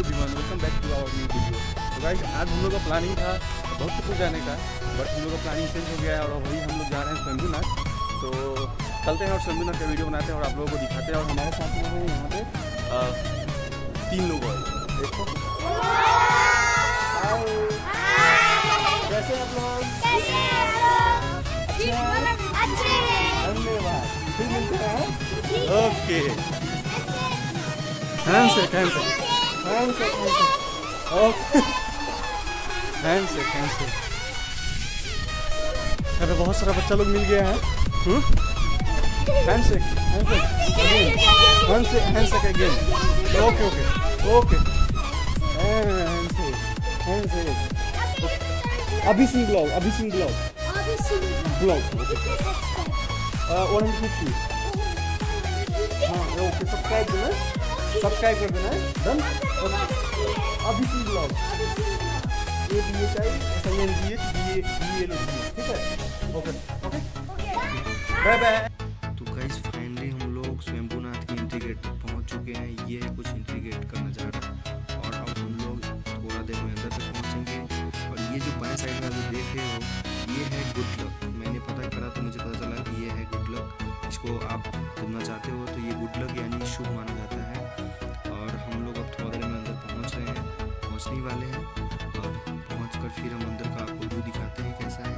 Everyone welcome back to our new video तो guys आज हम लोग का प्लानिंग था बहुत कुछ जाने का बट हम लोग का प्लानिंग चेंज हो गया है और वही हम लोग जा रहे हैं शंभुनाथ। तो चलते हैं और शंभुनाथ का वीडियो बनाते हैं और आप लोगों को दिखाते हैं। और हमारे साथ में हैं यहाँ पे तीन लोग और। देखो। कैसे आप लोग? धन्यवाद। फिर मिलते हैं। Okay handshake handshake handshake handshake okay handshake handshake यहाँ पे बहुत सारा बच्चा लोग मिल गया है। Handshake handshake handshake handshake again okay okay okay handshake handshake Abhi Singh blog Abhi Singh blog blog one hundred fifty हाँ ओके सब्सक्राइब करना सब्सक्राइब कर देना, done? Abhi Singh blog A B H I S I N G H B A B L ठीक है? Okay okay bye bye हम लोग चुके हैं। ये है कुछ और अब हम लोग थोड़ा देर में और ये जो देख रहे हो, ये है गुड लक मैंने पता तो मुझे पता चला कि ये है गुड लक इसको आप सुनना चाहते हो तो ये गुड लक यानी शुभ माना जाता है। पहुँचने वाले हैं। और पहुँच कर फिर हम अंदर का आपको व्यू दिखाते हैं कैसा है।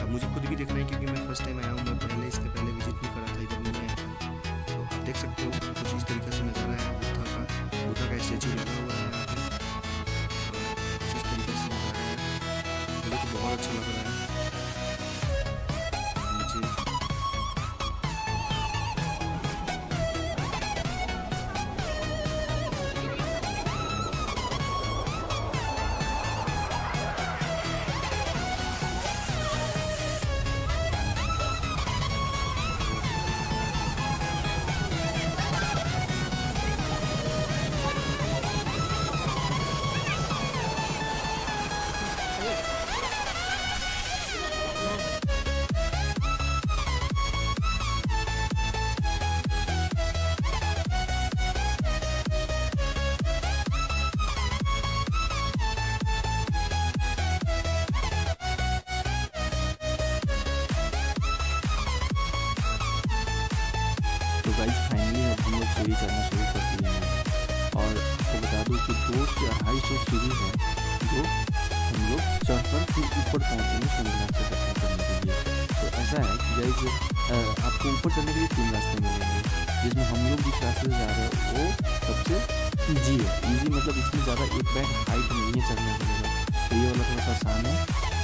अब मुझे खुद भी देखना है क्योंकि मैं फ़र्स्ट टाइम आया हूँ। मैं पहले, इसके पहले विज़िट नहीं करा था, इधर नहीं आया था। तो आप देख सकते हो, कुछ इस तरीके से नज़ारा है बुद्धा का। बुद्धा का स्टेचू लगा हुआ है यहाँ पे। इस तरीके से नज़ारा है। मुझे तो बहुत अच्छा लग। ऐसा है कि गाइस आपको ऊपर चढ़ने के लिए तीन रास्ते मिलेंगे जिसमें हम लोग जिस रास्ते जा रहे हैं, वो सबसे ईजी है। ईजी मतलब इसमें ज़्यादा एक बैग हाइट नहीं है चढ़ने के लिए। तो ये वाला थोड़ा सा आसान है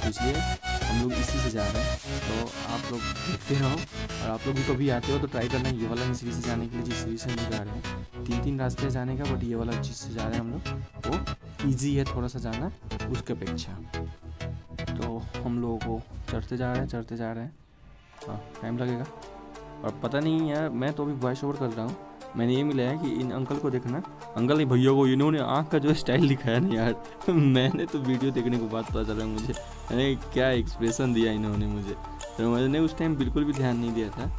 तो इसलिए हम लोग इसी से जा रहे हैं। तो आप लोग देखते रहो, और आप लोग भी कभी आते हो तो ट्राई करना ये वाला सीढ़ी से जाने के लिए जिस सीढ़ी से हम जा रहे हैं। तीन तीन रास्ते जाने का बट ये वाला जिस से जा रहे हैं हम लोग, वो ईजी है थोड़ा सा जाना, उसके अपेक्षा। तो हम लोगों को चढ़ते जा रहे हैं, चढ़ते जा रहे हैं। हाँ टाइम लगेगा। और पता नहीं यार, मैं तो अभी वॉइस ओवर कर रहा हूँ। मैंने ये मिला है कि इन अंकल को देखना। अंकल नहीं भैया को, इन्होंने आँख का जो स्टाइल दिखाया ना यार, मैंने तो वीडियो देखने के बाद पता चला मुझे। मैंने क्या एक्सप्रेशन दिया इन्होंने मुझे। तो मैंने उस टाइम बिल्कुल भी ध्यान नहीं दिया था।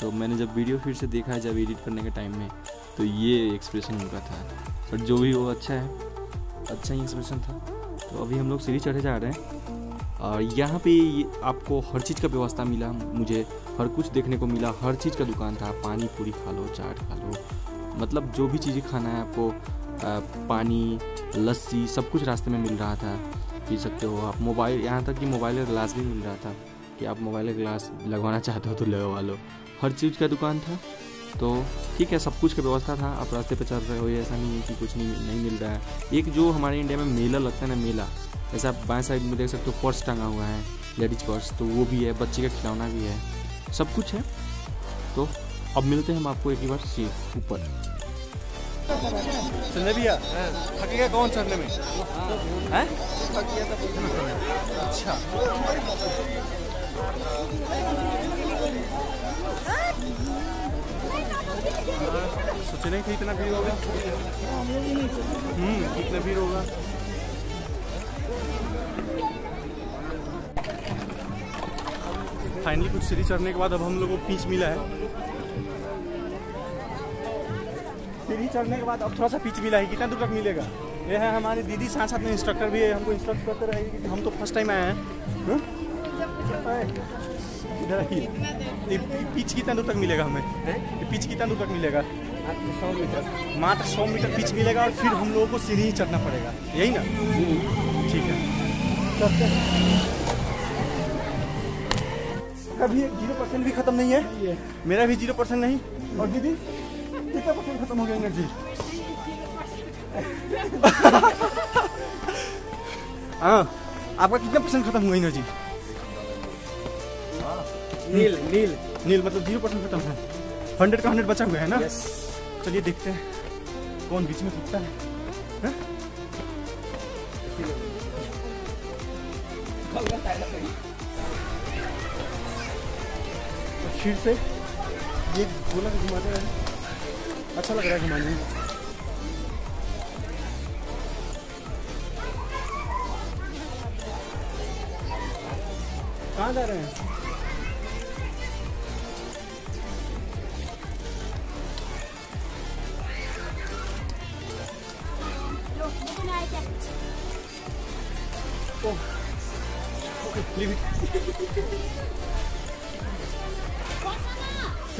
तो मैंने जब वीडियो फिर से देखा जब एडिट करने के टाइम में तो ये एक्सप्रेशन उनका था। बट जो भी वो अच्छा है अच्छा ही एक्सप्रेशन था। तो अभी हम लोग सीढ़ी चढ़े जा रहे हैं। और यहाँ पे आपको हर चीज़ का व्यवस्था मिला, मुझे हर कुछ देखने को मिला, हर चीज़ का दुकान था, पानी पूरी खा लो, चाट खा लो। मतलब जो भी चीज़ें खाना है आपको पानी, लस्सी, सब कुछ रास्ते में मिल रहा था। पी सकते हो आप मोबाइल, यहाँ तक कि मोबाइल का ग्लास भी मिल रहा था कि आप मोबाइल का ग्लास लगवाना चाहते हो तो लगवा लो। हर चीज़ का दुकान था। तो ठीक है, सब कुछ का व्यवस्था था, आप रास्ते पे चल रहे हो, ऐसा नहीं है कि कुछ नहीं नहीं मिल रहा है। एक जो हमारे इंडिया में मेला लगता है ना, मेला ऐसा आप बाएँ साइड में देख सकते हो पर्स टंगा हुआ है लेडीज़ पर्स तो वो भी है, बच्चे का खिलौना भी है। सब कुछ है। तो अब मिलते हैं हम आपको एक ही बार सी ऊपर। संजय भैया। थकेगा कौन चढ़ने में? हैं? अच्छा। सोचे नहीं थे इतना भीड़ होगा? हम्म कितना भीड़ होगा? फाइनली कुछ सीढ़ी चढ़ने के बाद अब हम लोग को पीच मिला है। सीढ़ी चढ़ने के बाद अब थोड़ा सा पीच मिला है, कितना दूर तक मिलेगा? ये है हमारी दीदी साथ साथ में इंस्ट्रक्टर भी है, हमको इंस्ट्रक्ट करते क्योंकि हम तो फ़र्स्ट टाइम आए हैं। हाँ? इधर आइए। पीच कितना दूर तक मिलेगा हमें? ये पीच कितना दूर तक मिलेगा? सौ मीटर मात्र सौ मीटर पीच मिलेगा और फिर हम लोगों को सीढ़ी ही चढ़ना पड़ेगा। यही ना? ठीक है। हैं कभी ज़ीरो परसेंट भी खत्म नहीं है। मेरा भी ज़ीरो परसेंट नहीं। और दीदी कितना परसेंट खत्म हो गया एनर्जी? हाँ आपका कितना परसेंट खत्म हुआ एनर्जी? नील नील। नील मतलब ज़ीरो परसेंट खत्म है। हंड्रेड का हंड्रेड बचा हुआ है ना? चलिए देखते हैं कौन बीच में कूदता है। हैं? फिर से। ये गोला घुमाते हैं। अच्छा लग रहा है घुमाने में। कहाँ जा रहे हैं?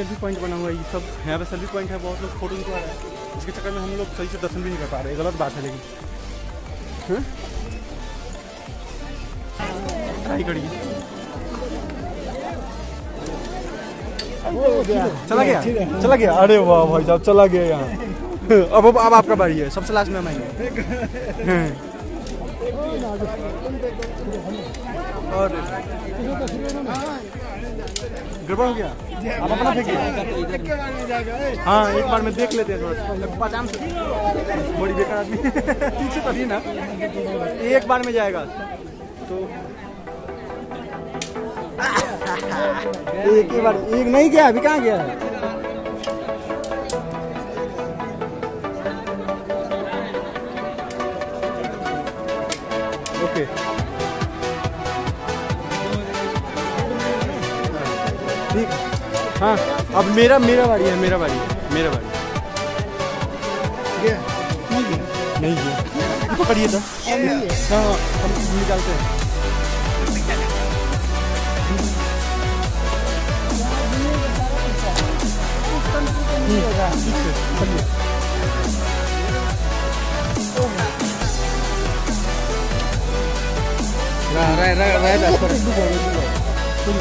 सेल्फी पॉइंट बना हुआ है ये सब। यहाँ पे सेल्फी पॉइंट है, बहुत लोग फ़ोटो खिंचवा रहे हैं। इसके चक्कर में हम लोग सही से दर्शन भी नहीं कर पा रहे गलत बात है लेकिन। हाँ? ट्राई करिए चला गया? चला गया? अरे वाह भाई साहब, चला गया यहाँ। अब अब अब आपका बारी है, सबसे लास्ट में आएँगे। हाँ। और गड़बड़ हो गया? आप अपना फेंकिए हाँ एक बार में देख लेते हैं बड़ी बेकार आदमी। ठीक से तभी ना। एक बार में जाएगा। तो एक बार। एक नहीं गया, अभी कहाँ गया है? ओके। ठीक है हाँ अब मेरा मेरा बारी है मेरा बारी है मेरा बारी नहीं गया पकड़िए तो हाँ हाँ, हम निकालते हैं हम्म, ठीक है चलिए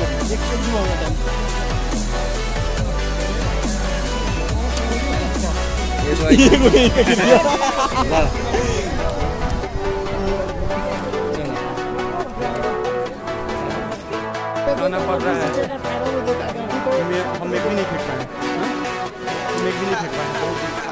खाना पड़ रहा है। हम एक भी नहीं फेंक पाए। हाँ? हम एक भी नहीं फेंक पाए।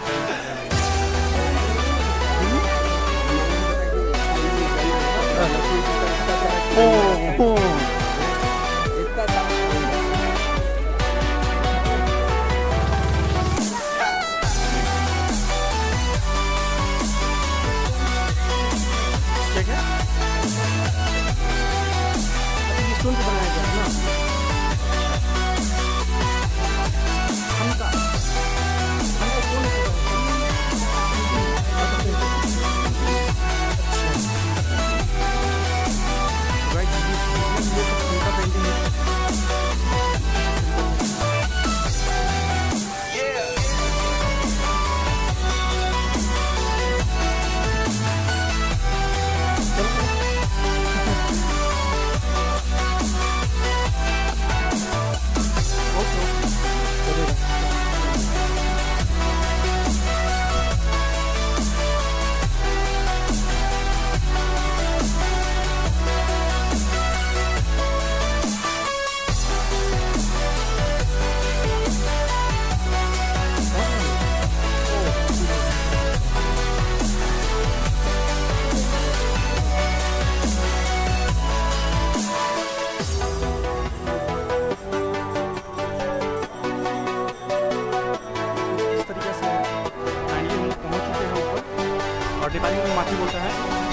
और नेपाली में माथी बोलता है।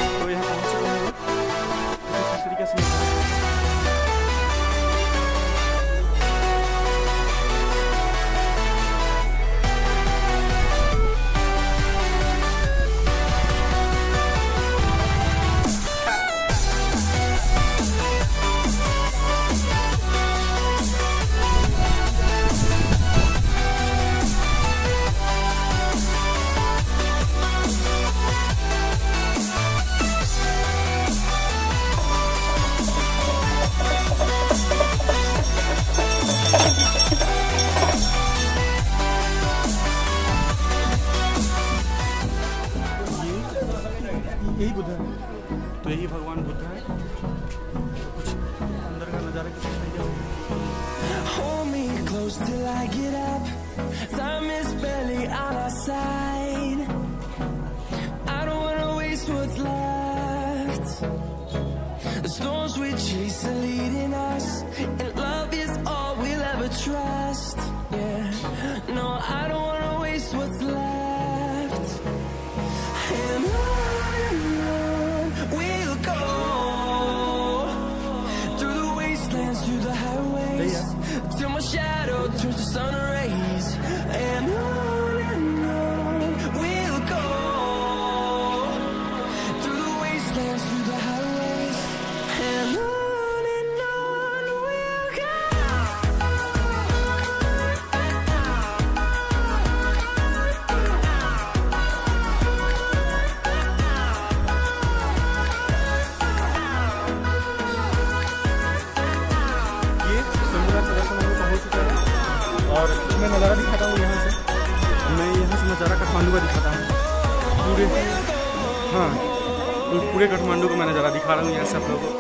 तो यही भगवान बुद्ध है। कुछ अंदर का नज़ारा me Close till I get up. Time is barely on our side. I don't wanna waste what's left. The storms we chase are leading us And love is all we'll ever trust. Yeah, no, I don't wanna waste what's left. And नज़ारा दिखाता हूँ पूरे हाँ तो पूरे काठमांडू का मैं नज़ारा दिखा रहा हूँ यहाँ से आप लोगों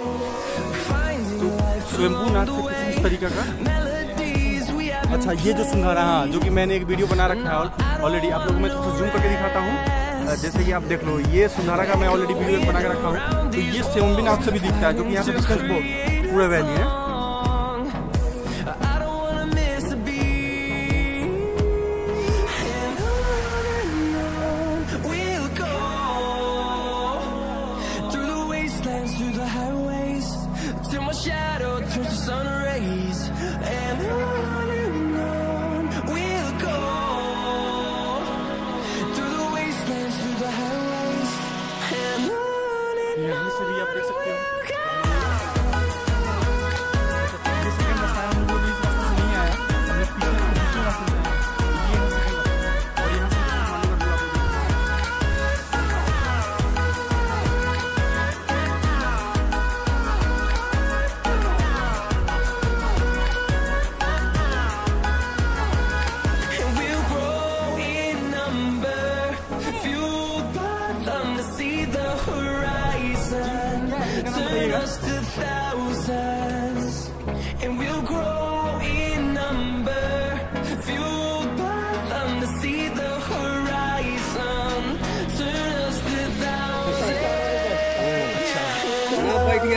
तो स्वयंभू नाथ से कुछ इस तरीका का? अच्छा ये जो सुनहरा हाँ जो कि मैंने एक वीडियो बना रखा है ऑलरेडी आप लोगों मैं थोड़ा जूम करके दिखाता हूँ। जैसे कि आप देख लो, ये सुनहरा का मैं ऑलरेडी वीडियो बना के रखा हूँ। तो ये स्वयंभी नाथ से भी दिखता है, जो कि यहाँ से डिस्टेंस पूरा वैली है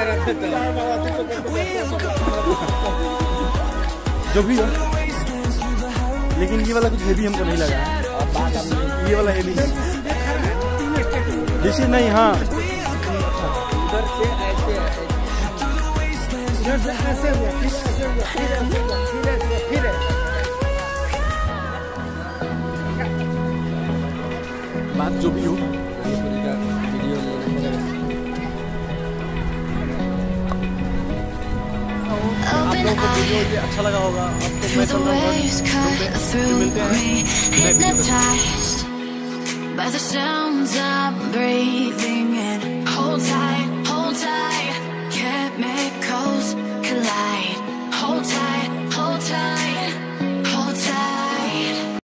जो भी हो. लेकिन ये वाला कुछ हेवी हमको नहीं लगा। ये वाला हेवी जैसे नहीं हाँ। बात जो भी हो। वीडियो लोगों को वीडियो ये अच्छा लगा होगा आपको मैं Through the चल रहा हूँ waves cut through मिलते हैं me, नए वीडियो के साथ। hypnotized by the sounds I'm breathing in.